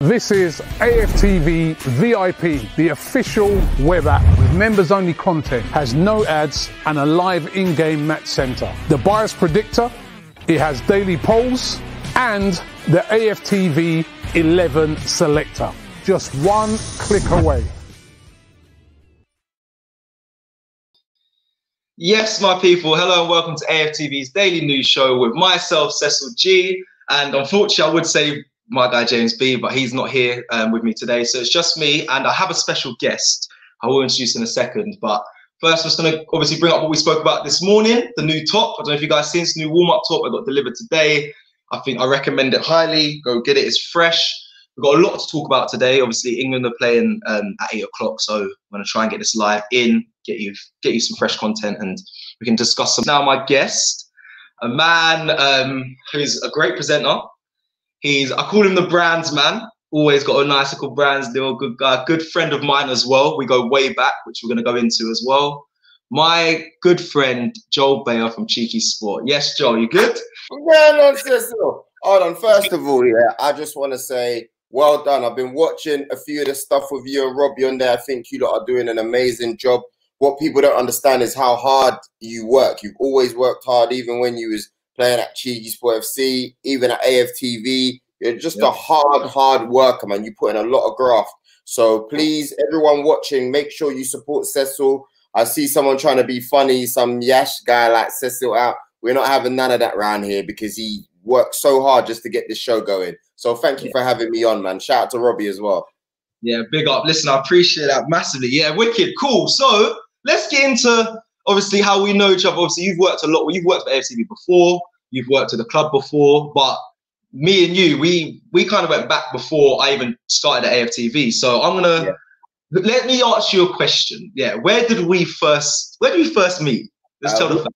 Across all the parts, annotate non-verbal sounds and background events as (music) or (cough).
This is AFTV VIP, the official web app with members only content, has no ads and a live in game match center. The bias predictor, it has daily polls and the AFTV 11 selector. Just one click away. Yes, my people, hello and welcome to AFTV's daily news show with myself, Cecil G. And unfortunately, I would say my guy James B, but he's not here um, with me today. So it's just me, and I have a special guest. I will introduce in a second. But first, I'm just going to obviously bring up what we spoke about this morning the new top. I don't know if you guys seen this new warm up top. I got delivered today. I think I recommend it highly. Go get it. It's fresh. We've got a lot to talk about today. Obviously, England are playing um, at eight o'clock, so I'm going to try and get this live in, get you get you some fresh content, and we can discuss some. Now, my guest, a man um, who's a great presenter, He's I call him the brands man. Always got a nice little brands deal. Good guy, good friend of mine as well. We go way back, which we're going to go into as well. My good friend Joel Beya from Cheeky Sport. Yes, Joel, you good? Yeah, no. Hold on. First of all, yeah, I just want to say well done. I've been watching a few of the stuff with you and Robbie on there. I think you lot are doing an amazing job. What people don't understand is how hard you work. You've always worked hard, even when you was playing at Cheeky Sport FC, even at AFTV. You're just yep. a hard, hard worker, man. You put in a lot of graft. So please, everyone watching, make sure you support Cecil. I see someone trying to be funny, some Yash guy like Cecil out. We're not having none of that around here because he worked so hard just to get this show going. So thank you yeah. for having me on, man. Shout out to Robbie as well. Yeah, big up. Listen, I appreciate that massively. Yeah, wicked. Cool. So let's get into obviously how we know each other. Obviously, you've worked a lot. You've worked for AFTV before. You've worked at the club before, but me and you, we we kind of went back before I even started at AFTV. So I'm gonna yeah. let me ask you a question. Yeah, where did we first? Where did we first meet? Let's uh, tell the.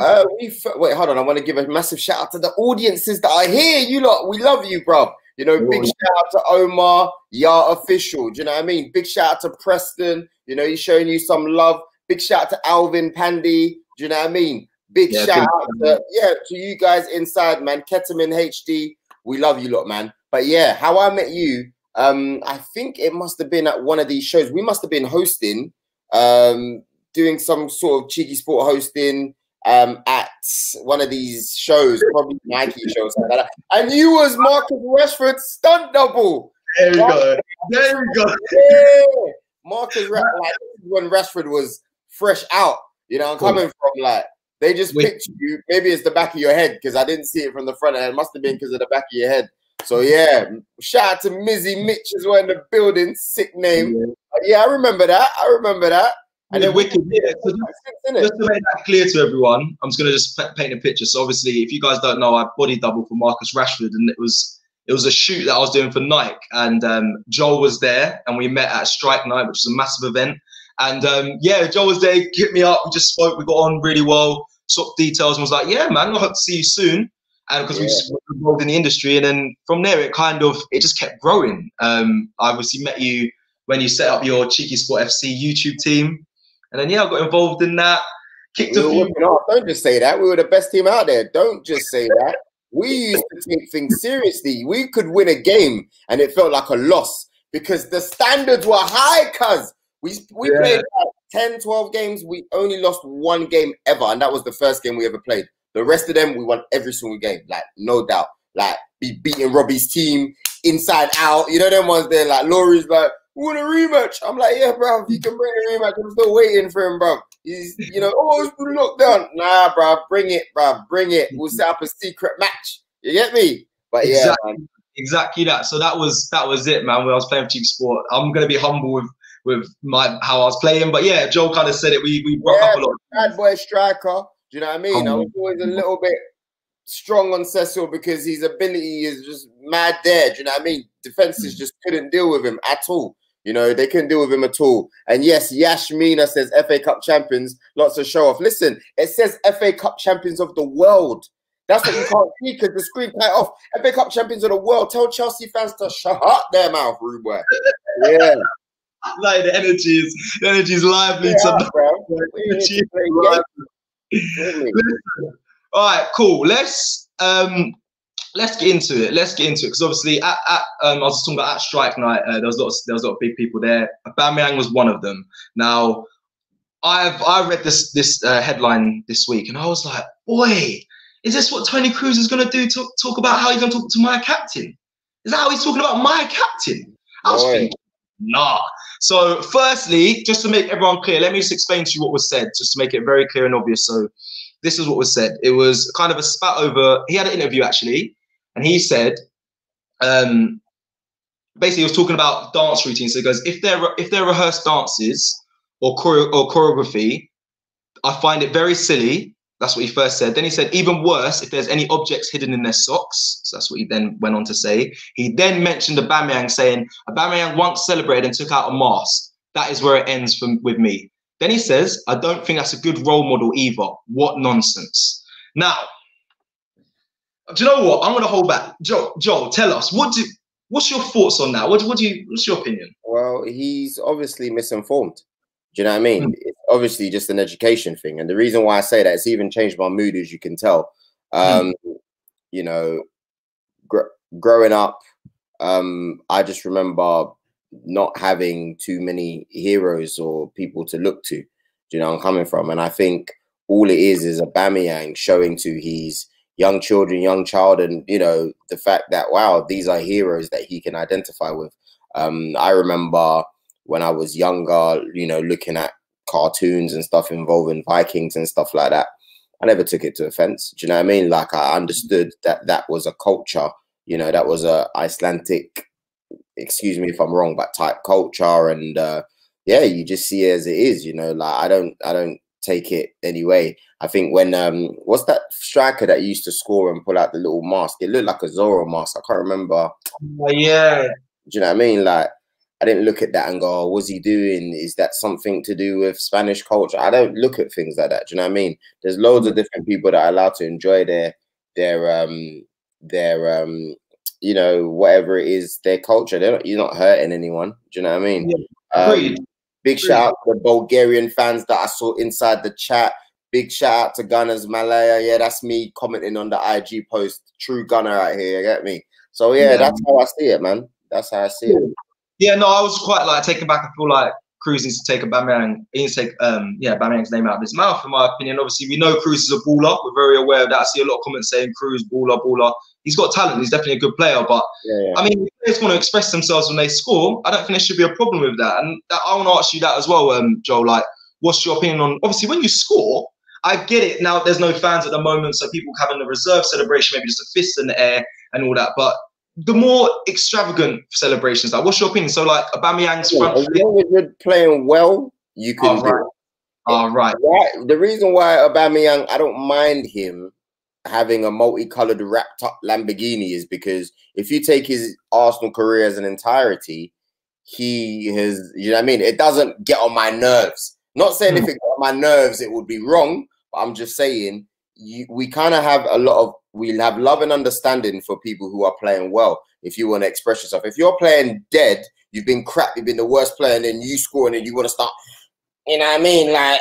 Uh, we wait, hold on. I want to give a massive shout out to the audiences that are here. You lot, we love you, bro. You know, big shout out to Omar, Yar Official. Do you know what I mean? Big shout out to Preston. You know, he's showing you some love. Big shout out to Alvin Pandy. Do you know what I mean? Big yeah, shout out to, yeah, to you guys inside, man. Ketamine HD. We love you lot, man. But yeah, how I met you, um, I think it must have been at one of these shows. We must have been hosting, um, doing some sort of cheeky sport hosting um, at one of these shows, probably Nike shows like that. And you was Marcus Rashford stunt double. There we go. There we go. Yeah. Marcus, like when Rashford was fresh out, you know, I'm coming from like they just Wait. picked you. Maybe it's the back of your head because I didn't see it from the front, and it must have been because of the back of your head. So yeah, shout out to Mizzy Mitch as well in the building. Sick name. Yeah, yeah I remember that. I remember that. And then wicked. Yeah. So just, just, to make that clear to everyone, I'm just gonna just paint a picture. So obviously, if you guys don't know, I body double for Marcus Rashford, and it was it was a shoot that I was doing for Nike, and um, Joel was there, and we met at Strike Night, which is a massive event. And um, yeah, Joe was there, hit me up. We just spoke. We got on really well. Sort of details and was like, yeah, man, I hope to see you soon. And because yeah. we just were involved in the industry, and then from there it kind of it just kept growing. Um, I obviously met you when you set up your Cheeky Sport FC YouTube team, and then yeah, I got involved in that. Kicked we a few. Off. Don't just say that. We were the best team out there. Don't just say that. We (laughs) used to take things seriously. We could win a game and it felt like a loss because the standards were high, cuz we we yeah. played like 10, 12 games. We only lost one game ever, and that was the first game we ever played. The rest of them, we won every single game, like no doubt. Like be beating Robbie's team inside out. You know them ones there. Like Laurie's like, we want a rematch. I'm like, yeah, bro. If you can bring a rematch, I'm still waiting for him, bro. He's, you know, oh, it's been locked down. Nah, bro, bring it, bro, bring it. We'll set up a secret match. You get me? But yeah, exactly, exactly that. So that was that was it, man. When I was playing Cheeky Sport, I'm gonna be humble with with my how I was playing. But yeah, Joe kind of said it. We we broke yeah, up a lot. Bad boy striker. Do you know what I mean? I was always a little bit strong on Cecil because his ability is just mad there. Do you know what I mean? Defenses mm. just couldn't deal with him at all. You know, they couldn't deal with him at all. And yes, Yashmina says FA Cup champions, lots of show off. Listen, it says FA Cup champions of the world. That's what you (laughs) can't see because the screen cut off. FA Cup champions of the world. Tell Chelsea fans to shut up their mouth, rude. Yeah like the energy is the energy is lively yeah, Bro. All right, cool. Let's um let's get into it. Let's get into it because obviously, at, at um, I was talking about at Strike Night, uh, there was lots, there was a lot of big people there. Aubameyang was one of them. Now, I've I read this this uh, headline this week, and I was like, boy, is this what Toni Kroos is going to do? To talk about how he's going to talk to my captain? Is that how he's talking about my captain? I was thinking, nah. So, firstly, just to make everyone clear, let me just explain to you what was said, just to make it very clear and obvious. So, this is what was said. It was kind of a spat over. He had an interview actually, and he said, um, basically, he was talking about dance routines. So he goes, if they're if they're rehearsed dances or choreo- or choreography, I find it very silly. That's what he first said. Then he said, even worse, if there's any objects hidden in their socks. So that's what he then went on to say. He then mentioned Aubameyang saying, Aubameyang once celebrated and took out a mask. That is where it ends from, with me. Then he says, I don't think that's a good role model either. What nonsense. Now, do you know what? I'm going to hold back. Joe, Joe, tell us what do what's your thoughts on that? What, what do you what's your opinion? Well, he's obviously misinformed. Do you know what I mean? Mm. It's obviously just an education thing, and the reason why I say that it's even changed my mood, as you can tell. Hmm. Um. You know, gr- growing up, um, I just remember not having too many heroes or people to look to. Do you know I'm coming from? And I think all it is is Aubameyang showing to his young children, young child, and you know the fact that wow, these are heroes that he can identify with. Um, I remember when I was younger, you know, looking at cartoons and stuff involving Vikings and stuff like that. I never took it to offense. Do you know what I mean? Like I understood that that was a culture. You know, that was a Icelandic. Excuse me if I'm wrong, but type culture, and uh, yeah, you just see it as it is. You know, like I don't, I don't take it anyway. I think when um what's that striker that used to score and pull out the little mask? It looked like a Zorro mask. I can't remember. Oh, yeah. Do you know what I mean? Like I didn't look at that and go, oh, "What's he doing? Is that something to do with Spanish culture?" I don't look at things like that. Do you know what I mean? There's loads of mm. different people that are allowed to enjoy their their um their um you know whatever it is their culture. They're not, you're not hurting anyone. Do you know what I mean? Yeah. Um, Big shout out to the Bulgarian fans that I saw inside the chat. Big shout out to Gunners Malaya. Yeah, that's me commenting on the IG post. True Gunner out here, you get me? So yeah, yeah, that's how I see it, man. That's how I see it. Yeah, no, I was quite like taken back. I feel like Kroos needs to take a Bamang, he needs to take um yeah Bamang's name out of his mouth. In my opinion, obviously we know Kroos is a baller. We're very aware of that. I see a lot of comments saying Kroos baller, baller. He's got talent. He's definitely a good player. But yeah, yeah. I mean, players want to express themselves when they score. I don't think there should be a problem with that. And that, I want to ask you that as well, um, Joe. Like, what's your opinion on? Obviously, when you score, I get it. Now there's no fans at the moment, so people having the reserve celebration, maybe just a fist in the air and all that. But the more extravagant celebrations, like what's your opinion? So like Aubameyang's yeah, front. As long as you're playing well, you can. Oh, right. All right. Why, the reason why Aubameyang, I don't mind him having a multicolored wrapped up Lamborghini is because if you take his Arsenal career as an entirety, he has, you know what I mean? It doesn't get on my nerves. Not saying mm. if it got on my nerves, it would be wrong, but I'm just saying you, we kind of have a lot of we have love and understanding for people who are playing well. If you want to express yourself, if you're playing dead, you've been crap, you've been the worst player, and then you score and then you want to start, you know what I mean? Like,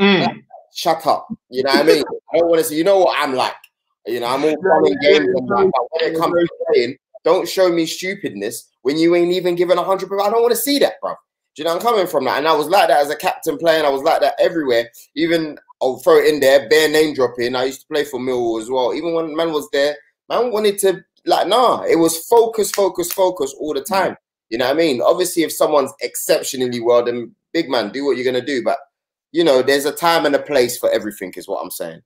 mm. like shut up. You know what I mean? I don't want to say, you know what I'm like. You know, I'm all fun and games and that, but when it comes to playing, don't show me stupidness when you ain't even given a hundred. I don't want to see that, bro. Do you know I'm coming from that? And I was like that as a captain playing. I was like that everywhere. Even I'll throw it in there, bare name dropping. I used to play for Millwall as well. Even when man was there, man wanted to like, nah, it was focus, focus, focus all the time. You know what I mean? Obviously, if someone's exceptionally well, then big man, do what you're gonna do. But you know, there's a time and a place for everything, is what I'm saying.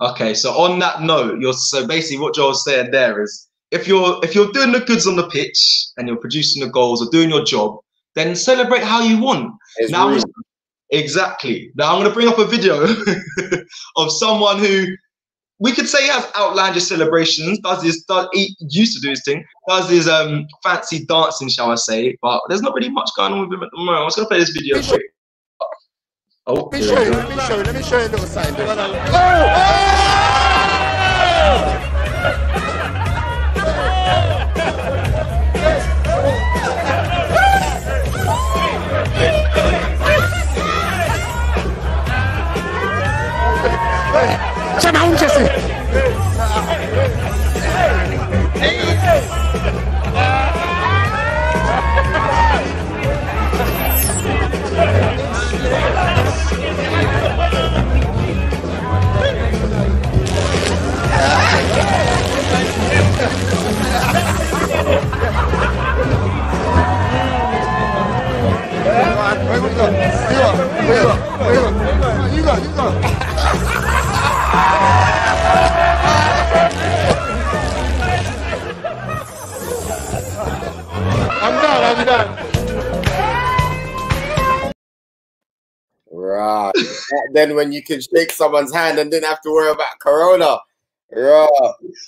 Okay, so on that note, you're so basically what Joel's saying there is if you're if you're doing the goods on the pitch and you're producing the goals or doing your job, then celebrate how you want. It's now, exactly. Now I'm going to bring up a video (laughs) of someone who we could say has outlandish celebrations, does his does he used to do his thing, does his um fancy dancing, shall I say? But there's not really much going on with him at the moment. I'm just going to play this video quick. Oh, let me show you. Let me show you. Let me show you a little sign. Oh! oh! 个，一个，一个，一个，一个，一个。I'm done. I'm done. Right. then when you can shake someone's hand and didn't have to worry about corona. Yeah.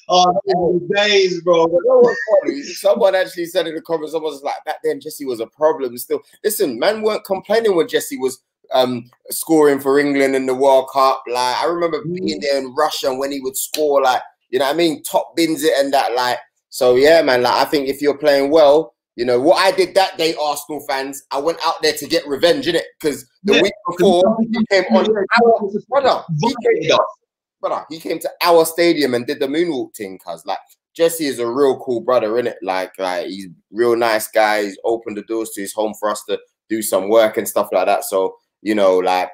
Oh, days, bro. You know what's funny? Someone actually said in the comments, someone was like, back then Jesse was a problem still. Listen, man weren't complaining when Jesse was um scoring for England in the World Cup. Like I remember being there in Russia when he would score like, you know what I mean, top bins it and that like so yeah, man. Like I think if you're playing well, you know what I did that day, Arsenal fans. I went out there to get revenge in it because the Yeah. week before he came on our brother. He came, brother, he came to our stadium and did the moonwalk thing. Cause like Jesse is a real cool brother, in it. Like like he's real nice guy. He's opened the doors to his home for us to do some work and stuff like that. So you know, like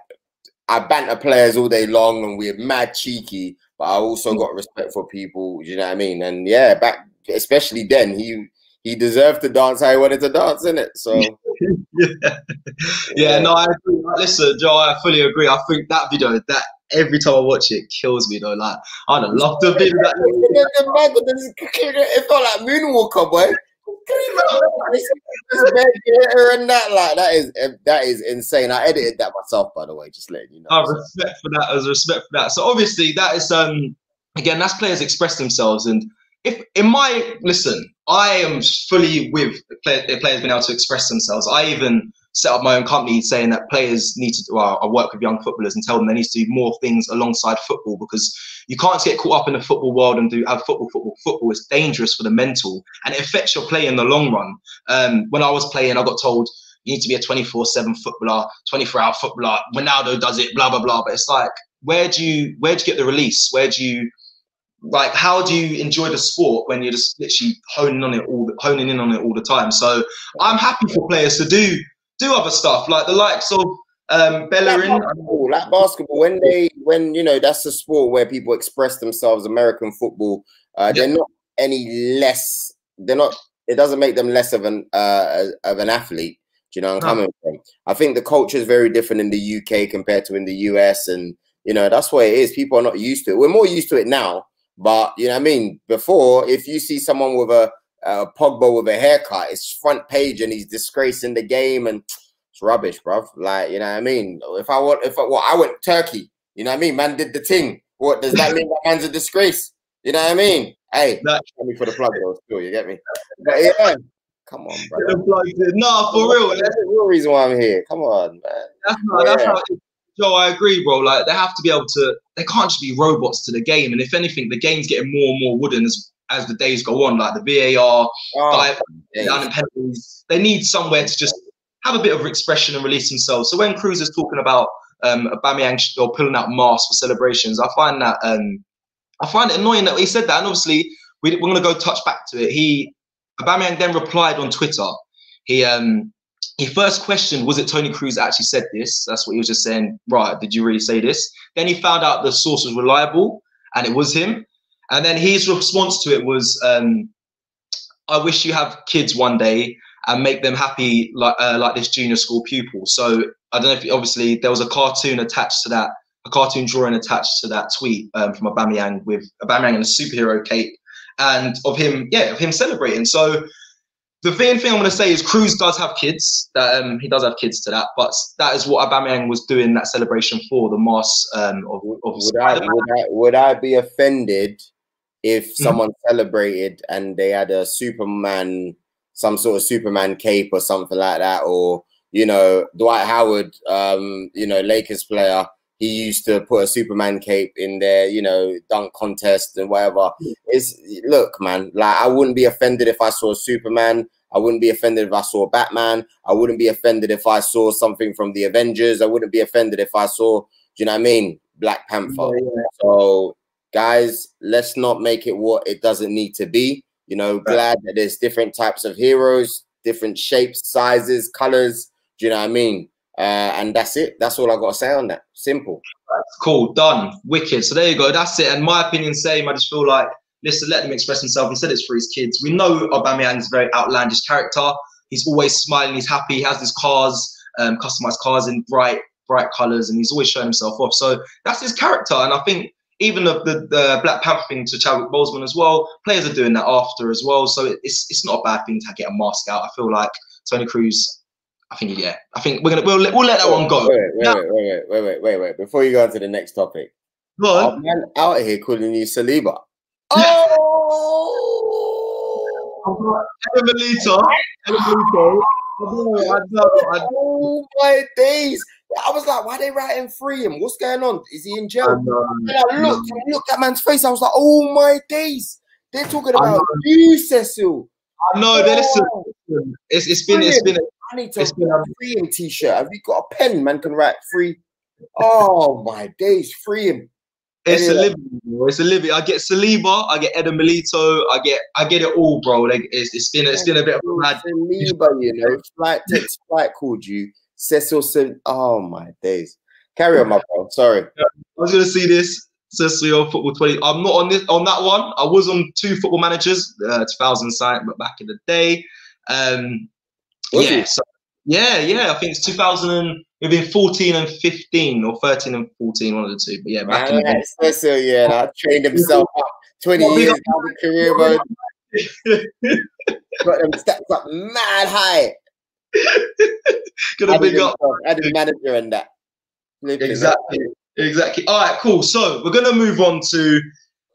I banter players all day long and we're mad cheeky, but I also hmm. got respect for people. You know what I mean? And yeah, back especially then he he deserved to dance how he wanted to dance, in it. So (laughs) yeah. yeah, no, I agree. Listen, Joe, I fully agree. I think that video, that every time I watch it, kills me though. Like, I'd have loved to have been that. it felt like moonwalker, boy. and that like that is that is insane. I edited that myself, by the way, just letting you know. I respect for that. As respect for that. So obviously, that is um again, that's players express themselves, and if in my listen, I am fully with play, players being able to express themselves. I even set up my own company saying that players need to. Well, I work with young footballers and tell them they need to do more things alongside football because you can't get caught up in the football world and do have football, football, football. It's dangerous for the mental and it affects your play in the long run. Um, when I was playing, I got told you need to be a 24/7 footballer, 24-hour footballer. Ronaldo does it, blah blah blah. But it's like, where do you where do you get the release? Where do you like how do you enjoy the sport when you're just literally honing on it all honing in on it all the time so i'm happy for players to do do other stuff like the likes of um bellerin Like basketball, like basketball, when they when you know that's a sport where people express themselves. American football, uh, they're not any less. They're not. It doesn't make them less of an uh, of an athlete. Do you know what I'm No. coming from? I think the culture is very different in the UK compared to in the US, and you know that's what it is. People are not used to it. We're more used to it now, but you know what I mean. Before, if you see someone with a uh, Pogba with a haircut, it's front page, and he's disgracing the game, and it's rubbish, bruv. Like, you know what I mean? If I want, if I, well, I went Turkey, you know what I mean? Man did the thing. What does that mean? That man's a disgrace. You know what I mean? Hey, tell me for the plug, though. Still, you get me? But yeah, come on, bro. no for real That's the real reason why I'm here. Come on, man. That's that's Yeah. it is. Joe, I agree, bro. Like they have to be able to. They can't just be robots to the game. And if anything, the game's getting more and more wooden as as the days go on. Like the VAR, Oh, dive penalties. They need somewhere to just have a bit of expression and release themselves. So when Kroos is talking about um, Aubameyang or pulling out masks for celebrations, I find that um, I find it annoying that he said that. And obviously, we, we're going to go touch back to it. He Aubameyang then replied on Twitter. He um, he first questioned, was it Toni Kroos that actually said this? That's what he was just saying. Right? Did you really say this? Then he found out the source was reliable, and it was him. And then his response to it was, um, "I wish you have kids one day and make them happy like uh, like this junior school pupil." So I don't know if you, obviously there was a cartoon attached to that, a cartoon drawing attached to that tweet um, from Aubameyang with Aubameyang in a superhero cape, and of him, yeah, of him celebrating. So the main thing I'm going to say is Kroos does have kids. That um, he does have kids to that, but that is what Aubameyang was doing that celebration for the mass um, of, of Would I, would, I, would I be offended if Mm-hmm. someone celebrated and they had a Superman, some sort of Superman cape or something like that? Or, you know, Dwight Howard, um, you know, Lakers player, he used to put a Superman cape in their, you know, dunk contest and whatever. It's look, man, like I wouldn't be offended if I saw a Superman. I wouldn't be offended if I saw Batman. I wouldn't be offended if I saw something from the Avengers. I wouldn't be offended if I saw, do you know what I mean? Black Panther. So, guys, let's not make it what it doesn't need to be. You know, glad that there's different types of heroes, different shapes, sizes, colors. Do you know what I mean? Uh, and that's it. That's all I got to say on that. Simple. Cool, done, wicked. So there you go. That's it. And my opinion, same. I just feel like listen, let him express himself. He said it's for his kids. We know Aubameyang's a very outlandish character. He's always smiling. He's happy. He has his cars, um, customized cars in bright, bright colors, and he's always showing himself off. So that's his character. And I think even the, the, the Black Panther thing to Chadwick Boseman as well, players are doing that after as well. So it's it's not a bad thing to get a mask out. I feel like Toni Kroos I think yeah, I think we're gonna we'll let, we'll let that one go. Wait, wait, Now- wait, wait, wait, wait, wait, wait. Before you go on to the next topic, Go man out here calling you Saliba. (laughs) Oh! Melito. Adam Melito. I know, I know. Oh my days! I was like, why are they writing free him? What's going on? Is he in jail? I. And I looked, looked at man's face. I was like, oh my days! They're talking about you, Cecil. I know. Then listen, Oh, it's it's been it's been I need to It's been a free him t-shirt. Have you got a pen? Man can write free. Oh my days, free him. it's a living. bro. It's a living. I get Saliba. I get Adam Melito. I get I get it all, bro. Like it's, it's been it's been a bit of a mad. Saliba, you know, flight text flight called you. Cecil said, "Oh my days." Carry on, my bro. Sorry. I was gonna see this. Cecil Football 20. I'm not on this on that one. I was on two football managers, uh, 2000 site, but back in the day. Um, Was yeah, so, yeah, yeah. I think it's 2000 and maybe 14 and 15 or 13 and 14, one of the two. But yeah, back in the day. Cecil, yeah, that trained himself up. Twenty Well, years got- down the career mode, (laughs) got them stats up mad high. (laughs) Gonna Added big up. added manager and that. Exactly. Exactly. All right, cool. So we're gonna move on to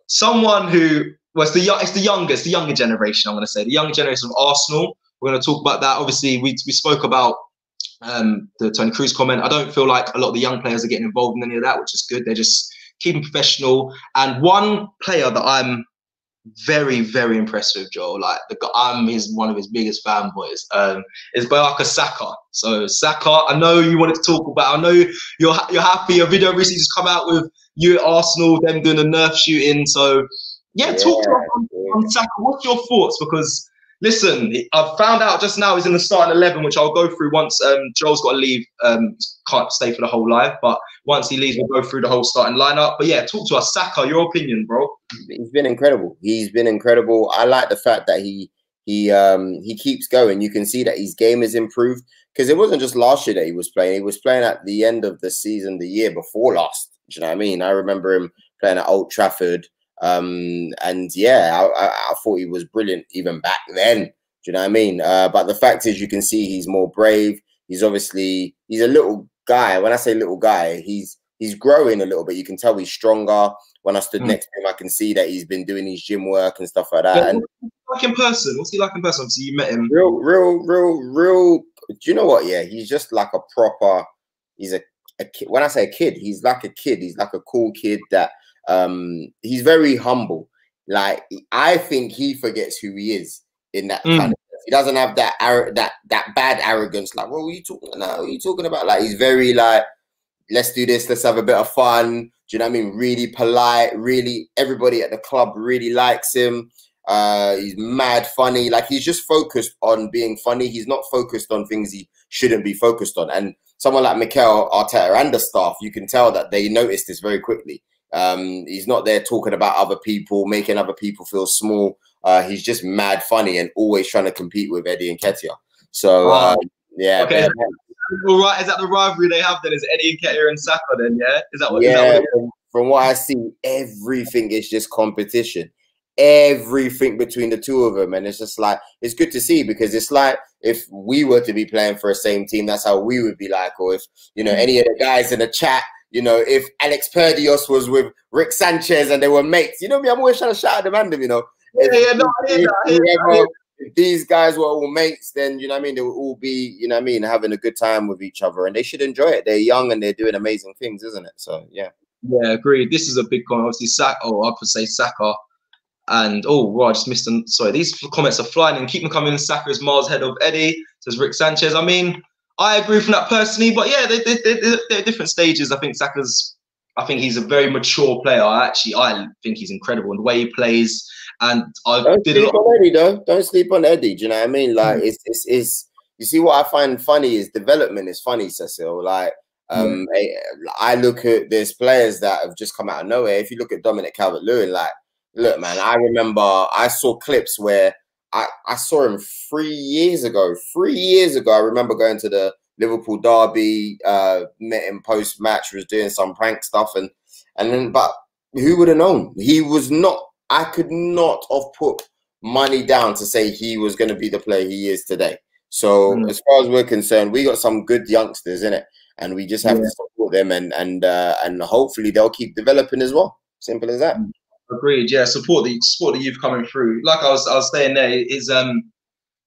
someone who was the young, it's the youngest, the younger generation. I'm gonna say the younger generation of Arsenal. We're gonna talk about that. Obviously, we we spoke about um, the Toni Kroos comment. I don't feel like a lot of the young players are getting involved in any of that, which is good. They're just keeping professional. And one player that I'm very, very impressed with, Joe, like the I'm his one of his biggest fanboys, um, is Bukayo Saka. So Saka, I know you wanted to talk about. I know you're you're happy. Your video recently just come out with you at Arsenal, them doing the Nerf shooting. So yeah, talk to us on, on Saka. What's your thoughts? Because listen, I've found out just now he's in the starting eleven, which I'll go through once. Um, Joel's got to leave. Um, can't stay for the whole live, but once he leaves, we'll go through the whole starting lineup. But yeah, talk to us, Saka. Your opinion, bro? he's been incredible. He's been incredible. I like the fact that he he um he keeps going. You can see that his game has improved because it wasn't just last year that he was playing. He was playing at the end of the season, the year before last. Do you know what I mean? I remember him playing at Old Trafford. Um, and yeah, I, I, I thought he was brilliant even back then. Do you know what I mean? Uh, but the fact is, you can see he's more brave. He's obviously he's a little guy. When I say little guy, he's he's growing a little bit. You can tell he's stronger. When I stood Mm. next to him, I can see that he's been doing his gym work and stuff like that. And like in person? What's he like in person? Obviously, you met him. real, real, real, real. Do you know what? Yeah, he's just like a proper. He's a, a kid. When I say a kid, he's like a kid. He's like a cool kid that um he's very humble. Like I think he forgets who he is in that Mm. kind of. He doesn't have that that that bad arrogance. Like, what were you talking? No, what are you talking about? Like, he's very like, let's do this. Let's have a bit of fun. Do you know what I mean? Really polite. Really, everybody at the club really likes him. Uh, he's mad funny. Like he's just focused on being funny. He's not focused on things he shouldn't be focused on. And someone like Mikel Arteta and the staff, you can tell that they noticed this very quickly. Um, he's not there talking about other people, making other people feel small. Uh, he's just mad funny and always trying to compete with Eddie Nketiah. So Wow. um, yeah, Okay. right, is that the rivalry they have then? Is Eddie Nketiah and Saka then? Yeah, is that what? is that yeah, what from, from what I see, everything is just competition. Everything between the two of them, and it's just like it's good to see because it's like if we were to be playing for a same team, that's how we would be like. Or if you know any of the guys in the chat, you know, if Alex Perdios was with Rick Sanchez and they were mates, you know me, I'm always trying to shout at the man, you know. yeah, If- yeah, no, if that. I hear that, I hear whoever- if these guys were all mates, then you know what I mean, they would all be, you know what I mean, having a good time with each other and they should enjoy it. They're young and they're doing amazing things, isn't it? So yeah. Yeah, agreed. This is a big comment. Obviously, Saka. Oh, I could say Saka. And oh, right, I just missed them. Sorry, these comments are flying and keep them coming. Saka is miles ahead of Eddie. Says Rick Sanchez. I mean, I agree from that personally, but yeah, they, they, they, they're different stages. I think Saka's. I think he's a very mature player. I actually, I think he's incredible in the way he plays. And I Don't did sleep on Eddie though. Don't sleep on Eddie. Do you know what I mean? Like Mm. it's it's it's you see what I find funny is development is funny, Cecil. Like um I, I look at there's players that have just come out of nowhere. If you look at Dominic Calvert Lewin, like look, man, I remember I saw clips where I, I saw him three years ago. Three years ago, I remember going to the Liverpool derby, uh, met him post match, was doing some prank stuff, and and then but who would have known? He was not. I could not have put money down to say he was going to be the player he is today. So Mm. as far as we're concerned, we got some good youngsters in it, and we just have Yeah. to support them, and and uh, and hopefully they'll keep developing as well. Simple as that. Agreed. Yeah, support the support the youth coming through. Like I was I was saying there is um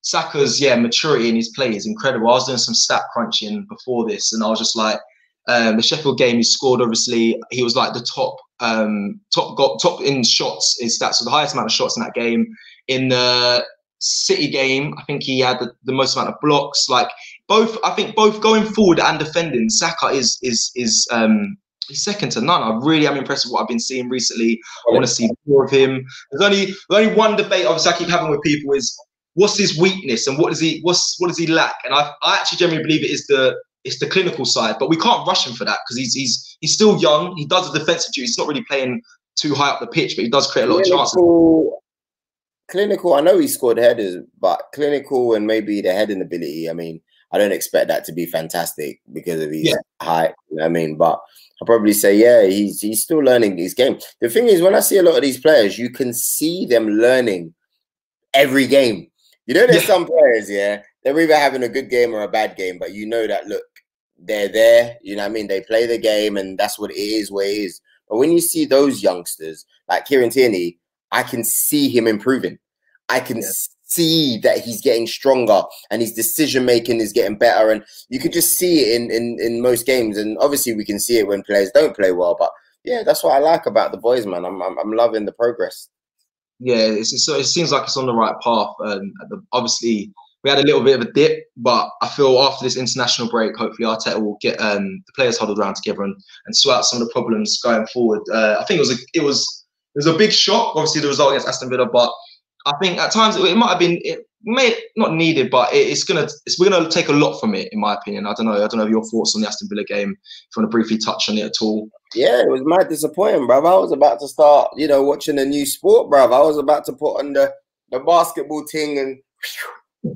Saka's yeah maturity in his play is incredible. I was doing some stat crunching before this, and I was just like, um, the Sheffield game he scored. Obviously, he was like the top um top got top in shots. His stats were the highest amount of shots in that game. In the City game, I think he had the, the most amount of blocks. Like both, I think both going forward and defending, Saka is is is um he's second to none. I really am impressed with what I've been seeing recently. I want to see more of him. There's only there's only one debate obviously I keep having with people is what's his weakness and what does he what's what does he lack? And I I actually generally believe it is the it's the clinical side, but we can't rush him for that because he's he's he's still young. He does the defensive duty. He's not really playing too high up the pitch, but he does create a lot of chances. Clinical, clinical. I know he scored headers, but clinical and maybe the heading ability. I mean, I don't expect that to be fantastic because of his Yeah. height. I mean, but I'll probably say, yeah, he's he's still learning his game. The thing is, when I see a lot of these players, you can see them learning every game. You know, there's Yeah. some players, yeah, they're either having a good game or a bad game, but you know that look, they're there. You know what I mean? They play the game, and that's what it is. What it is. But when you see those youngsters like Kieran Tierney, I can see him improving. I can Yeah. See that he's getting stronger and his decision making is getting better. And you can just see it in, in, in most games. And obviously, we can see it when players don't play well. But yeah, that's what I like about the boys, man. I'm, I'm, I'm loving the progress. yeah, it's, it's, it seems like it's on the right path. The, obviously, we had a little bit of a dip, but I feel after this international break, hopefully Arteta will get um, the players huddled around together and, and sort out some of the problems going forward. Uh, I think it was a, it was it was a big shock, obviously the result against Aston Villa, but I think at times it, might have been it may not needed, but it, it's gonna it's, we're gonna take a lot from it, in my opinion. I don't know. I don't know your thoughts on the Aston Villa game. If you want to briefly touch on it at all. Yeah, it was mad disappointing, bruv. I was about to start, you know, watching a new sport, bruv. I was about to put on the, the basketball thing and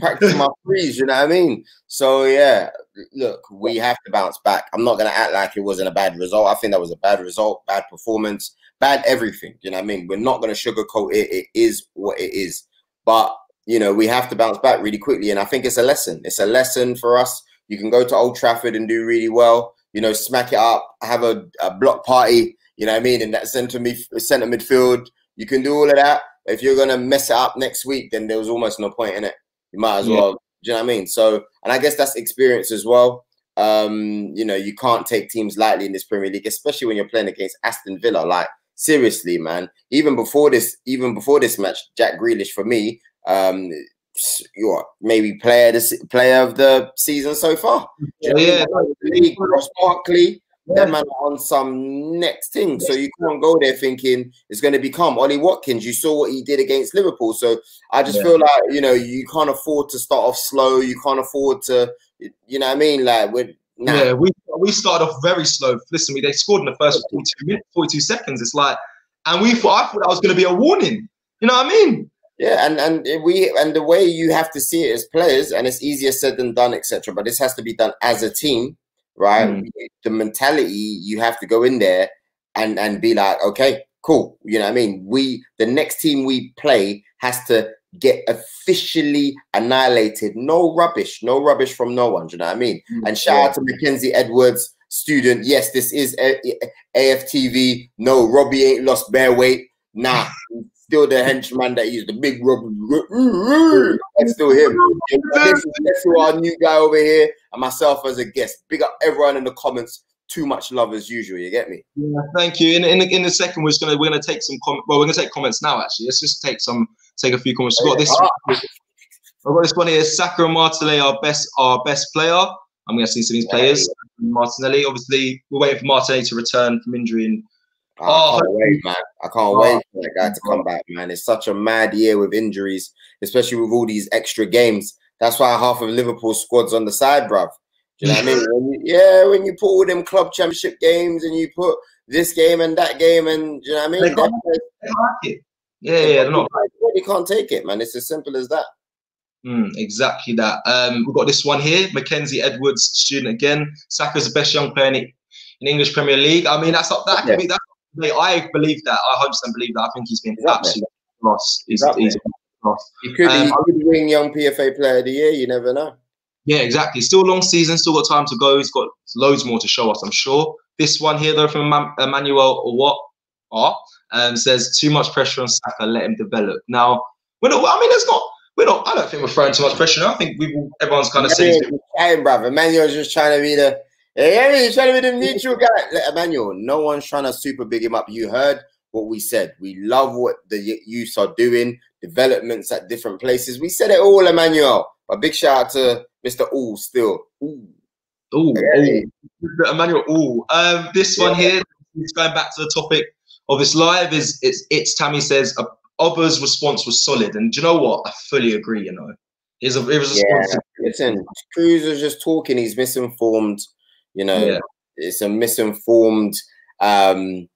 practice my (laughs) freeze, you know what I mean? So yeah, look, we have to bounce back. I'm not gonna act like it wasn't a bad result. I think that was a bad result, bad performance, bad everything. You know what I mean? We're not gonna sugarcoat it. It is what it is. But you know, we have to bounce back really quickly. And I think it's a lesson. It's a lesson for us. You can go to Old Trafford and do really well, you know, smack it up, have a, a block party, you know what I mean, in that center mid center midfield. You can do all of that. If you're gonna mess it up next week, then there was almost no point in it. You might as Yeah. well. Do you know what I mean? So, and I guess that's experience as well. Um, you know, you can't take teams lightly in this Premier League, especially when you're playing against Aston Villa. Like, seriously, man. Even before this, even before this match, Jack Grealish for me, um, you're maybe player the player of the season so far. Do you know what I mean? Yeah. League, Ross Barkley, Yeah. that man on some next thing. So you can't go there thinking it's going to become Ollie Watkins. You saw what he did against Liverpool. So I just Yeah. feel like you know you can't afford to start off slow. You can't afford to, you know what I mean? Like with nah. Yeah, we we started off very slow. Listen, we they scored in the first 42 minutes, 42 seconds. It's like, and we thought I thought that was going to be a warning. You know what I mean? Yeah, and and we and the way you have to see it as players, and it's easier said than done, etc. But this has to be done as a team, right? Mm. The mentality you have to go in there and and be like, okay, cool. You know what I mean? We the next team we play has to get officially annihilated. No rubbish, no rubbish from no one. Do you know what I mean? Mm, and shout out to Mackenzie Edwards, student. Yes, this is A- A- AFTV. No, Robbie ain't lost bare weight. Nah, still the henchman that he's the big Robbie. That's still him. This is our new guy over here, and myself as a guest. Big up everyone in the comments. Too much love as usual. You get me? Yeah, thank you. In in, in the second, we're just gonna we're gonna take some com- well, we're gonna take comments now. Actually, let's just take some take a few comments. We've got this. I've got this one here. Saka and Martinelli are best our best player. I'm going to see some of these players. Martinelli, obviously, we're waiting for Martinelli to return from injury. And ah, I Oh, can't wait, man. I can't Oh. wait for that guy to oh. come back, man. It's such a mad year with injuries, especially with all these extra games. That's why half of Liverpool's squad's on the side, bruv. Do you know what I mean? (laughs) When you, yeah, when you put all them club championship games and you put this game and that game, and do you know what I mean? They they like it. Yeah, yeah, not. You can't take it, man. It's as simple as that. Mm, exactly that. Um, we've got this one here, Mackenzie Edwards, student again. Saka's the best young player in, in English Premier League. I mean, that's not that. Yeah. Can be, that I believe that. I 100 percent believe that. I think he's been up there. absolutely lost. He's, up he's class. He could, Um, he could win Young PFA Player of the Year. You never know. Yeah, exactly. Still a long season, still got time to go. He's got loads more to show us, I'm sure. This one here, though, from Emmanuel or what? R, um, says too much pressure on Saka, let him develop. Now, we're not, I mean, it's not, we're not, I don't think we're throwing too much pressure. I think we everyone's kind of saying, "Hey, brother. Emmanuel's just trying to be the. Yeah, he's trying to be the neutral guy. Let Emmanuel, no one's trying to super big him up. You heard what we said. We love what the youths are doing, developments at different places. We said it all, Emmanuel. A big shout out to Mr. All still. Ooh. ooh, Hey. ooh. Emmanuel, ooh. Um, this one here, it's going back to the topic of this live, is it's, it's Tammy says, uh, Oba's response was solid. And do you know what? I fully agree, you know. His, his response Yeah, listen, Kroos was just talking. He's misinformed. You know, Yeah. it's a misinformed. Um,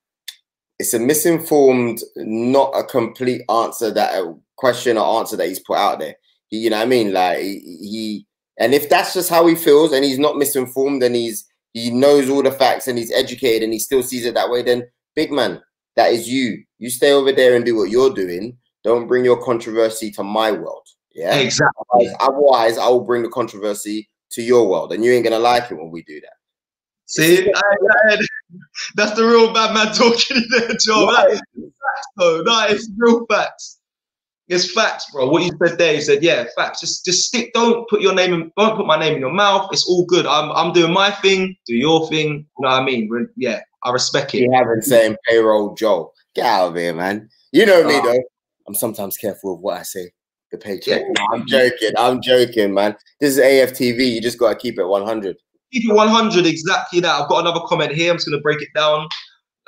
it's a misinformed, not a complete answer that a question or answer that he's put out there. He, you know what I mean? Like he, he, and if that's just how he feels, and he's not misinformed, and he's he knows all the facts, and he's educated, and he still sees it that way, then big man, that is you. You stay over there and do what you're doing. Don't bring your controversy to my world. Yeah. exactly. Otherwise, otherwise, I will bring the controversy to your world, and you ain't gonna like it when we do that. See, I- I- that's the real bad man talking there, Joe. That is facts, though. That is real facts. It's facts, bro. What you said there, you said, yeah, facts. Just, just stick. Don't put your name in. Don't put my name in your mouth. It's all good. I'm, I'm doing my thing. Do your thing. You know what I mean? We're- yeah, I respect it. You haven't saying payroll Joe. Get out of here, man. You know me Uh, though. I'm sometimes careful with what I say. The paycheck. Yeah. No, I'm joking. I'm joking, man. This is AFTV. You just gotta keep it 100. Keep it 100. Exactly that. I've got another comment here. I'm just gonna break it down.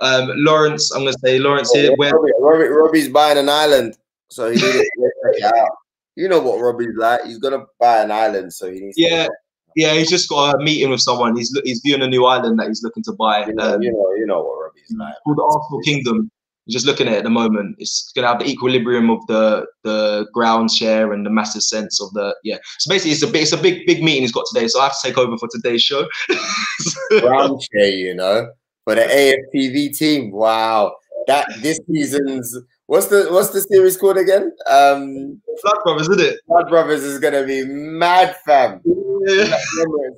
Um, Lawrence, I'm gonna say Lawrence here. Where Robbie, Robbie, Robbie's buying an island, so he needs to (laughs) check it out. You know what Robbie's like. He's gonna buy an island, so he needs. Yeah, To, yeah, he's just got a meeting with someone. He's he's viewing a new island that he's looking to buy. you know, Um, you know, you know what Robbie's like. called the Arsenal Kingdom. Just looking at it at the moment. It's gonna have the equilibrium of the the ground share and the massive sense of the yeah. So basically, it's a big, it's a big big meeting he's got today. So I have to take over for today's show. (laughs) Brown chair, you know, for the AFTV team. Wow, that this season's what's the what's the series called again? Um, Blood brothers, isn't it? Blood Brothers is gonna be mad, fam. (laughs) Yeah.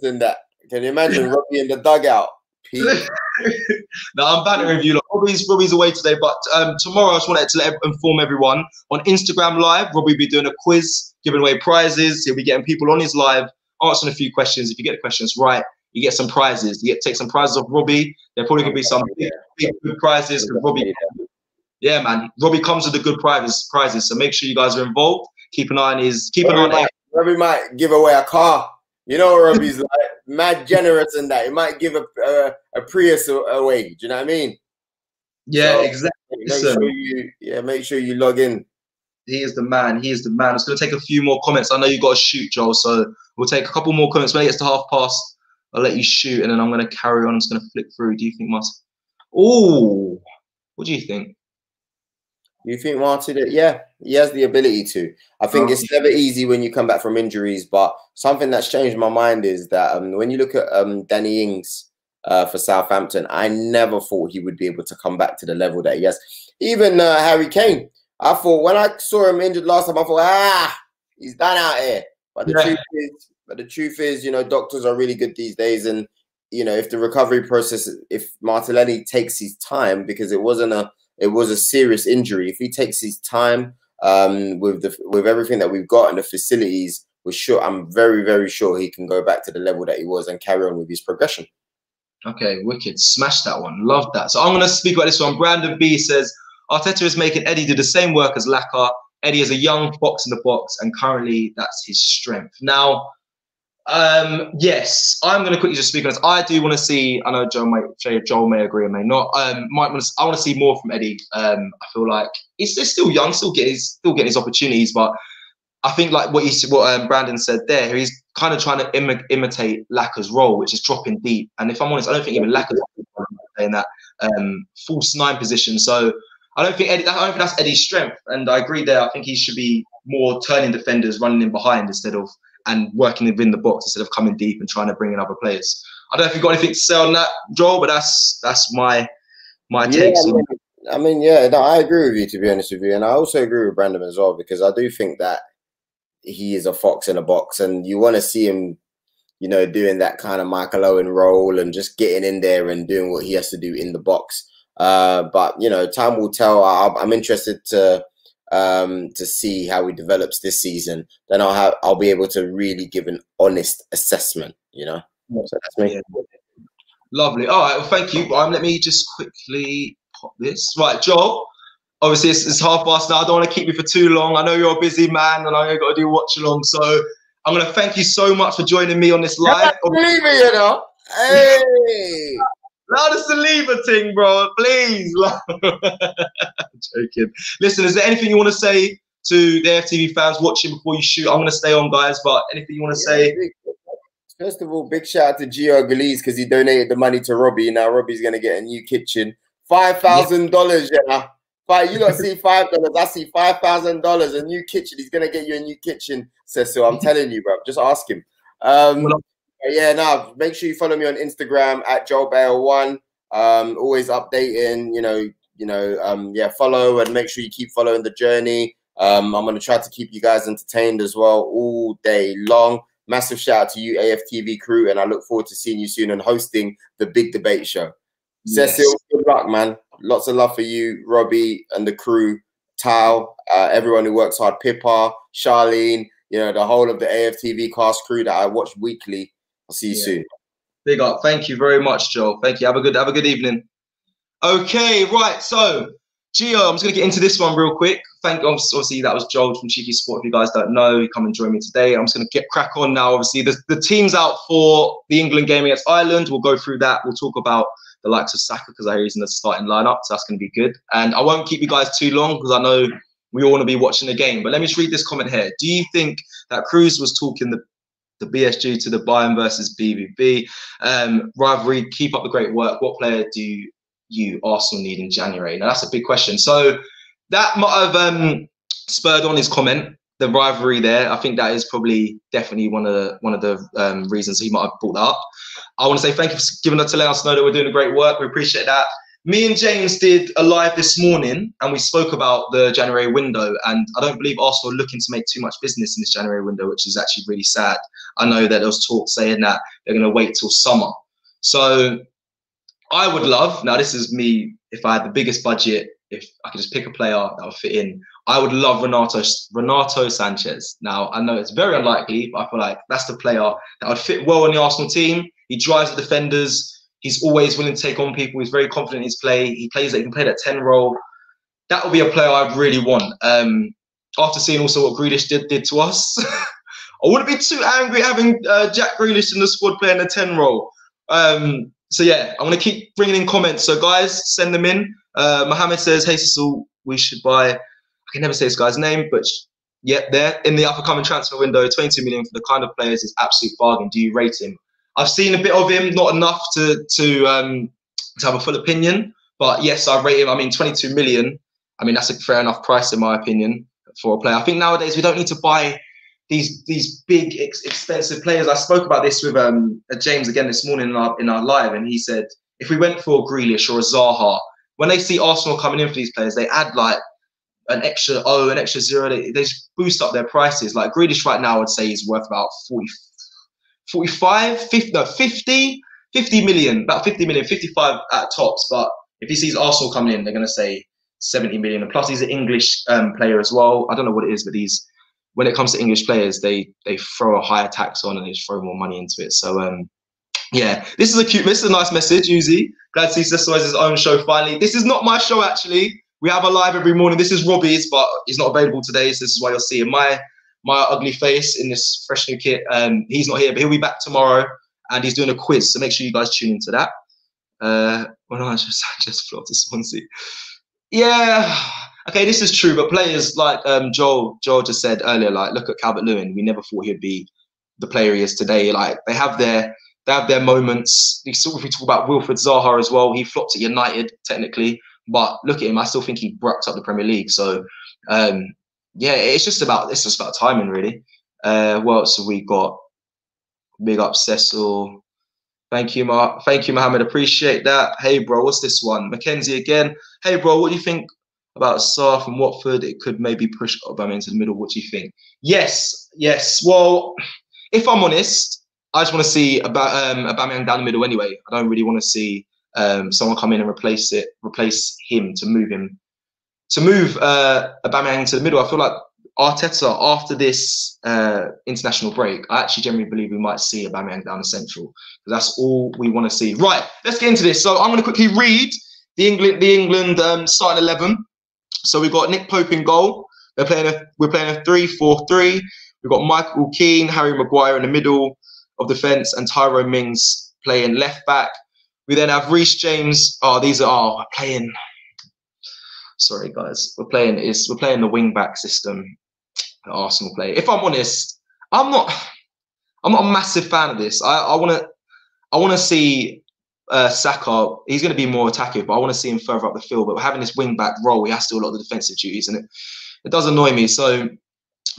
In that. Can you imagine Robbie in the dugout? (laughs) No, I'm bantering you. Look, Robbie's Robbie's away today, but um, tomorrow I just wanted to let, inform everyone on Instagram Live. Robbie will be doing a quiz, giving away prizes. He'll be getting people on his live, answering a few questions. If you get the questions right, you get some prizes. You get take some prizes off Robbie. There probably gonna be some big, big good prizes because Robbie, yeah, man, Robbie comes with the good prizes. Prizes. So make sure you guys are involved. Keep an eye on his. Keep an eye Robbie on. might, Robbie might give away a car. You know Robbie's (laughs) like? Mad generous in that. He might give a a, a Prius away. Do you know what I mean? Yeah, So- exactly. Make Listen. sure you yeah, make sure you log in. He is the man. He is the man. It's going to take a few more comments. I know you got to shoot, Joel. So we'll take a couple more comments. When it gets to half past, I'll let you shoot, and then I'm going to carry on. I'm just going to flick through. Do you think Must? Oh, what do you think? You think Martin? Yeah, he has the ability to. I think Oh. it's never easy when you come back from injuries, but something that's changed my mind is that um, when you look at um, Danny Ings uh, for Southampton, I never thought he would be able to come back to the level that he has. Even uh, Harry Kane, I thought when I saw him injured last time, I thought, ah, he's done out here. But the Yeah. truth is, but the truth is, you know, doctors are really good these days, and you know, if the recovery process, if Martinelli takes his time, because it wasn't a, it was a serious injury. If he takes his time um, with the with everything that we've got and the facilities, we're sure. I'm very very sure he can go back to the level that he was and carry on with his progression. Okay, wicked. Smash that one. Love that. So I'm going to speak about this one. Brandon B says Arteta is making Eddie do the same work as Laca. Eddie is a young box in the box, and currently that's his strength. Now, um, yes, I'm going to quickly just speak on this. I do want to see. I know Joe may, Joel may agree or may not. Um, might want to, I want to see more from Eddie. Um, I feel like he's, he's still young, still getting his, still getting his opportunities, but I think like what you what um, Brandon said there, he's kind of trying to imi- imitate Laca's role, which is dropping deep. And if I'm honest, I don't think even Laca's in that um, false nine position. So I don't think Eddie, I don't think that's Eddie's strength. And I agree there. I think he should be more turning defenders, running in behind instead of and working within the box instead of coming deep and trying to bring in other players. I don't know if you've got anything to say on that, Joel, but that's that's my my Yeah, takes. on- I mean, yeah, no, I agree with you to be honest with you, and I also agree with Brandon as well because I do think that he is a fox in a box, and you want to see him, you know, doing that kind of Michael Owen role and just getting in there and doing what he has to do in the box. Uh, but you know, time will tell. I, I'm interested to um, to see how he develops this season. Then I'll have I'll be able to really give an honest assessment. You know, so that's me. Yeah. Lovely. All right. Well, thank you. Um, let me just quickly pop this. Right, Joel. Obviously, it's, it's half past now. I don't want to keep you for too long. I know you're a busy man, and I know you got to do watch along. So I'm going to thank you so much for joining me on this live. Believe me, you know. (laughs) Hey. Now the Saliba thing, bro. Please. (laughs) Joking. Listen, is there anything you want to say to the FTV fans watching before you shoot? I'm going to stay on, guys, but anything you want to say? First of all, big shout out to Gio Galeese because he donated the money to Robbie. Now Robbie's going to get a new kitchen. $5,000, yeah. Five, you don't see five dollars. I see five thousand dollars. A new kitchen. He's gonna get you a new kitchen, Cecil. I'm (laughs) telling you, bro. Just ask him. Um, yeah, now make sure you follow me on Instagram at Joel Beya One. Um, always updating. You know, you know. Um, yeah, follow and make sure you keep following the journey. Um, I'm gonna try to keep you guys entertained as well all day long. Massive shout out to you, AFTV crew, and I look forward to seeing you soon and hosting the big debate show. Yes. Cecil, good luck, man. Lots of love for you, Robbie, and the crew, Tao, uh, everyone who works hard, Pippa, Charlene, you know, the whole of the AFTV cast crew that I watch weekly. I'll see you yeah. soon. Big up. Thank you very much, Joel. Thank you. Have a good have a good evening. Okay, right. So Gio, I'm just gonna get into this one real quick. Thank you. obviously that was Joel from Cheeky Sport. If you guys don't know, come and join me today. I'm just gonna get crack on now. Obviously, the, the team's out for the England game against Ireland. We'll go through that. We'll talk about the likes of Saka because I hear he's in the starting lineup, so that's going to be good. And I won't keep you guys too long because I know we all want to be watching the game. But let me just read this comment here. Do you think that Kroos was talking the the BSG to the Bayern versus BVB um, rivalry? Keep up the great work. What player do you Arsenal need in January? Now that's a big question. So that might have um, spurred on his comment. The rivalry there, I think that is probably definitely one of the one of the um, reasons he might have brought that up. I want to say thank you for giving us to let us know that we're doing a great work. We appreciate that. Me and James did a live this morning and we spoke about the January window. And I don't believe Arsenal are looking to make too much business in this January window, which is actually really sad. I know that there was talk saying that they're going to wait till summer. So I would love, now this is me, if I had the biggest budget, if I could just pick a player that would fit in, I would love Renato Renato Sanches. Now I know it's very unlikely, but I feel like that's the player that would fit well in the Arsenal team. He drives the defenders. He's always willing to take on people. He's very confident in his play. He plays that he can play that 10 role. That would be a player I'd really want. Um, after seeing also what Grealish did, did to us, (laughs) I wouldn't be too angry having uh, Jack Grealish in the squad playing the 10 role. Um, so yeah, I'm gonna keep bringing in comments. So guys, send them in. Uh, Mohammed says, "Hey Cecil, we should buy." I can never say this guy's name, but yeah, there in the upcoming transfer window, 22 million for the kind of players is absolute bargain. Do you rate him? I've seen a bit of him, not enough to to um, to have a full opinion. But yes, I rate him. I mean, 22 million. I mean, that's a fair enough price in my opinion for a player. I think nowadays we don't need to buy these these big ex- expensive players. I spoke about this with um, James again this morning in our, in our live, and he said if we went for Grealish or a Zaha, when they see Arsenal coming in for these players, they add like an extra oh, an extra zero. They, they just boost up their prices. Like Grealish right now, I would say he's worth about 40, 45, 50, no, 50, 50 million, about 50 million, 55 at tops. But if he sees Arsenal coming in, they're going to say 70 million. And plus, he's an English um, player as well. I don't know what it is, but he's when it comes to English players, they they throw a higher tax on and they throw more money into it. So um, yeah, this is a cute, this is a nice message, Uzi. Glad to see Cecil has his own show finally. This is not my show actually. We have a live every morning. This is Robbie's, but he's not available today, so this is why you're seeing my my ugly face in this fresh new kit. Um, he's not here, but he'll be back tomorrow, and he's doing a quiz. So make sure you guys tune into that. Uh, when I just (laughs) just flew to Swansea. Yeah, okay, this is true. But players like um, Joel, Joel just said earlier, like look at Calvert Lewin. We never thought he'd be the player he is today. Like they have their they have their moments. We sort of we talk about Wilfried Zaha as well. He flopped at United technically, but look at him. I still think he brought up the Premier League. So um, yeah, it's just about it's just about timing, really. Uh, else have we got? Big up Cecil. Thank you, Mark. Thank you, Mohammed. Appreciate that. Hey, bro, what's this one? Mackenzie again. Hey, bro, what do you think about Sarr from Watford? It could maybe push Aubameyang into the middle. What do you think? Yes, yes. Well, if I'm honest, I just want to see about um, Aubameyang down the middle anyway. I don't really want to see um, someone come in and replace it, replace him to move him, to move uh, Aubameyang to the middle. I feel like Arteta after this uh, international break, I actually generally believe we might see Aubameyang down the central. That's all we want to see. Right, let's get into this. So I'm going to quickly read the England the England um, starting eleven. So we've got Nick Pope in goal. They're playing a we're playing a three-four-three. We've got Michael Keane, Harry Maguire in the middle of defence, and Tyrone Mings playing left back. We then have Reece James. Oh, these are oh, playing. Sorry, guys. We're playing is we're playing the wing back system. Arsenal play. If I'm honest, I'm not. I'm not a massive fan of this. I want to. I want to see uh, Saka. He's going to be more attacking, but I want to see him further up the field. But having this wing back role, he has to do a lot of the defensive duties, and it it does annoy me. So,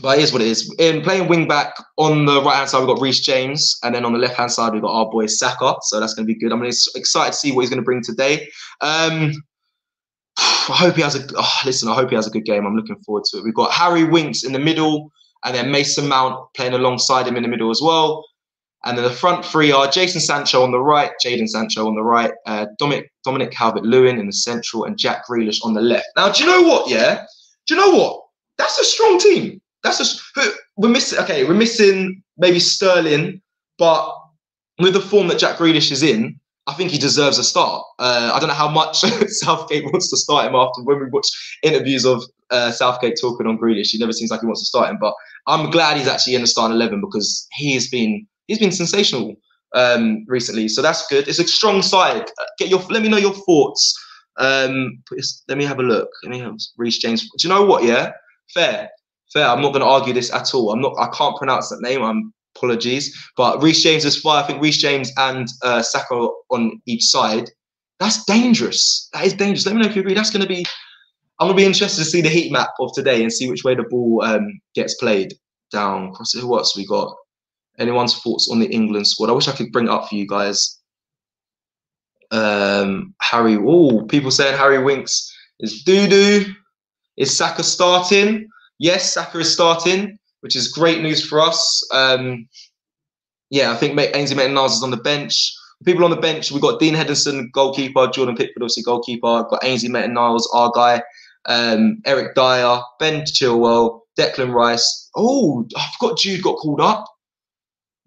but it is what it is. In playing wing back on the right hand side, we've got Reece James, and then on the left hand side, we've got our boy Saka. So that's going to be good. I'm excited to see what he's going to bring today. Um, I hope he has a oh, listen. I hope he has a good game. I'm looking forward to it. We've got Harry Winks in the middle, and then Mason Mount playing alongside him in the middle as well. And then the front three are Jason Sancho on the right, Jadon Sancho on the right, uh, Dominic Dominic Calvert Lewin in the central, and Jack Grealish on the left. Now, do you know what? Yeah, do you know what? That's a strong team. That's a we're missing. Okay, we're missing maybe Sterling, but with the form that Jack Grealish is in, I think he deserves a start. Uh, I don't know how much (laughs) Southgate wants to start him after when we watch interviews of uh, Southgate talking on Grealish. He never seems like he wants to start him, but I'm glad he's actually in the starting eleven because he has been he's been sensational um, recently. So that's good. It's a strong side. Get your let me know your thoughts. Um, let me have a look. Let me have Reece James. Do you know what? Yeah, fair, fair. I'm not going to argue this at all. I'm not. I can't pronounce that name. I'm apologies. But Reece James is fine. I think Reece James and uh, on each side. That's dangerous. That is dangerous. Let me know if you agree. That's going to be. I'm going to be interested to see the heat map of today and see which way the ball um, gets played down. Who else we got? Anyone's thoughts on the England squad? I wish I could bring it up for you guys. Um, Harry. Oh, people saying Harry Winks is doo doo. Is Saka starting? Yes, Saka is starting which is great news for us. Um, yeah, I think Ainsley Maitland-Niles is on the bench. People on the bench, we've got Dean Henderson, goalkeeper, Jordan Pickford, obviously goalkeeper. Got Ainsley Maitland-Niles, our guy, um, Eric Dier, Ben Chilwell, Declan Rice. Oh, I forgot Jude got called up.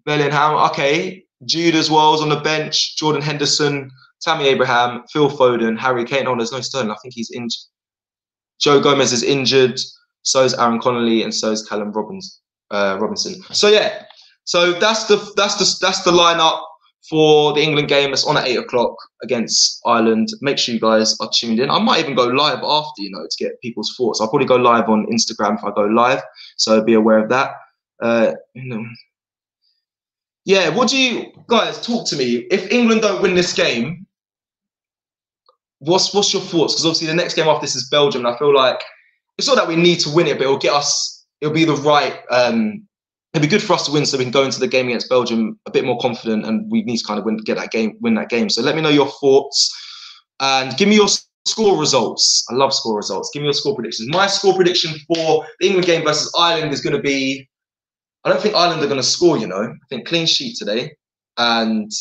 Bellingham, okay. Jude as well is on the bench. Jordan Henderson, Tammy Abraham, Phil Foden, Harry Kane. Oh, there's no Sterling. I think he's injured. Joe Gomez is injured. So is Aaron Connolly, and so is Callum Robbins, uh, Robinson. So yeah, so that's the that's the that's the lineup for the England game. It's on at eight o'clock against Ireland. Make sure you guys are tuned in. I might even go live after, you know, to get people's thoughts. I'll probably go live on Instagram if I go live, so be aware of that. Uh, you know. Yeah, what do you guys talk to me? If England don't win this game, what's what's your thoughts? Because obviously the next game after this is Belgium, I feel like it's not that we need to win it, but it'll get us. It'll be the right. Um, it'll be good for us to win, so we can go into the game against Belgium a bit more confident, and we need to kind of win, get that game, win that game. So let me know your thoughts, and give me your score results. I love score results. Give me your score predictions. My score prediction for the England game versus Ireland is going to be. I don't think Ireland are going to score. You know, I think clean sheet today, and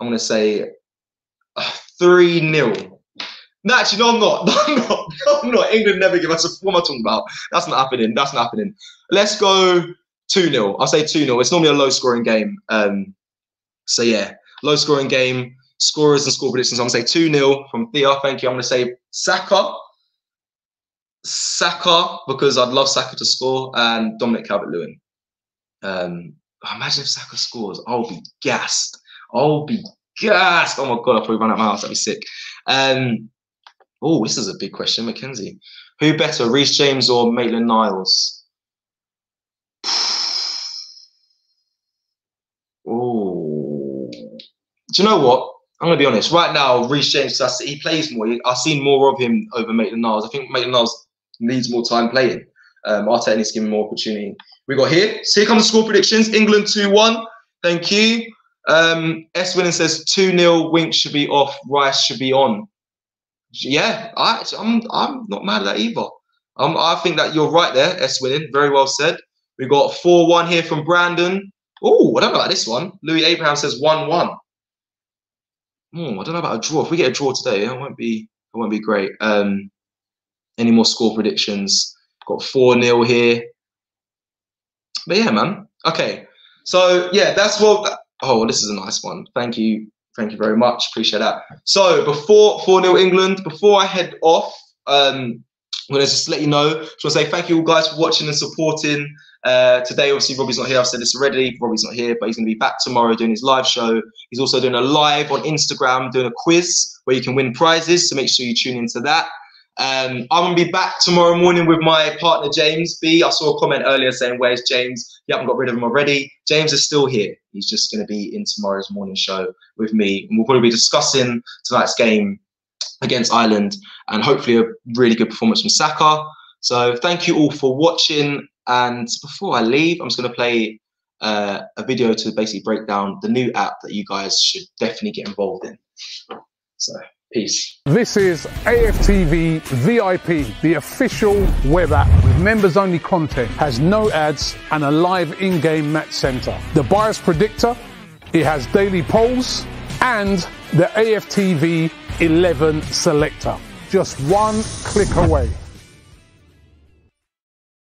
I'm going to say uh, three 0 no, actually, no, I'm not. (laughs) No, I'm not. No, I'm not. England never give us a. What am I talking about? That's not happening. That's not happening. Let's go 2 0. I'll say 2 0. It's normally a low scoring game. Um, so, yeah, low scoring game. Scorers and score predictions. I'm going to say 2 0 from Thea. Thank you. I'm going to say Saka. Saka, because I'd love Saka to score, and Dominic Calvert Lewin. Um, imagine if Saka scores. I'll be gassed. I'll be gassed. Oh my God, I'll probably run out of my house. That'd be sick. Um, Oh, this is a big question, Mackenzie. Who better, Reece James or Maitland Niles? (sighs) Oh, do you know what? I'm gonna be honest. Right now, Reece James, he plays more. I've seen more of him over Maitland Niles. I think Maitland Niles needs more time playing. Um, Arteta needs to give him more opportunity. We got here. So here comes the score predictions. England 2-1. Thank you. Um, S Winning says 2 0, Wink should be off, Rice should be on. Yeah, I, I'm I'm not mad at that either. Um, I think that you're right there, S Winning. Very well said. We got 4 1 here from Brandon. Oh, I don't know about this one. Louis Abraham says 1 1. Hmm, I don't know about a draw. If we get a draw today, it won't be it won't be great. Um, any more score predictions? Got 4 0 here. But yeah, man. Okay. So yeah, that's what oh this is a nice one. Thank you. Thank you very much. Appreciate that. So before 4 0 England, before I head off, um, I'm gonna just let you know. Just want to say thank you all guys for watching and supporting. Uh, today, obviously, Robbie's not here. I've said this already. Robbie's not here, but he's going to be back tomorrow doing his live show. He's also doing a live on Instagram, doing a quiz where you can win prizes. So make sure you tune into that. Um, I'm going to be back tomorrow morning with my partner, James B. I saw a comment earlier saying, Where's James? You haven't got rid of him already. James is still here. He's just going to be in tomorrow's morning show with me. And we'll probably be discussing tonight's game against Ireland and hopefully a really good performance from Saka. So thank you all for watching. And before I leave, I'm just going to play uh, a video to basically break down the new app that you guys should definitely get involved in. So, peace. This is AFTV VIP, the official web app with members only content, has no ads and a live in game match center. The bias predictor, it has daily polls and the AFTV 11 selector. Just one click away.